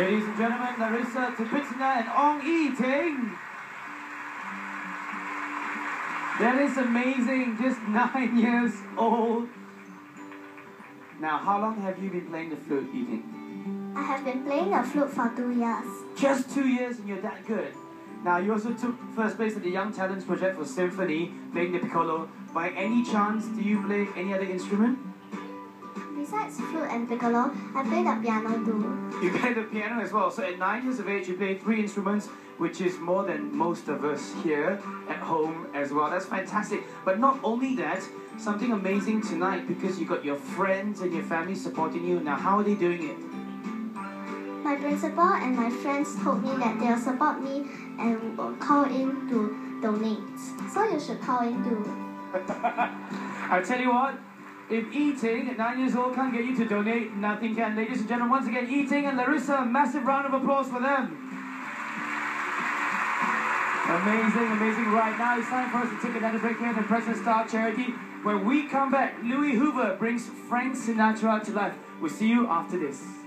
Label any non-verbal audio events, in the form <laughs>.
Ladies and gentlemen, Larissa Tapitzina and Ong Yi Ting. That is amazing, just <laughs> nine years old. Now, how long have you been playing the flute, Yi Ting? I have been playing the flute for two years. Just two years and you're that good. Now, you also took first place at the Young Talents Project for Symphony, playing the piccolo. By any chance, do you play any other instrument? Besides flute and piccolo, I play the piano too. You play the piano as well. So at nine years of age, you play three instruments, which is more than most of us here at home as well. That's fantastic. But not only that, something amazing tonight because you got your friends and your family supporting you. Now, how are they doing it? My principal and my friends told me that they'll support me and will call in to donate. So you should call in too. <laughs> I tell you what, if Yi Ting at nine years old can't get you to donate, nothing can. Ladies and gentlemen, once again, Yi Ting and Larissa, a massive round of applause for them. Amazing, amazing. Right now it's time for us to take another break here at the President Star Charity. When we come back, Louis Hoover brings Frank Sinatra to life. We'll see you after this.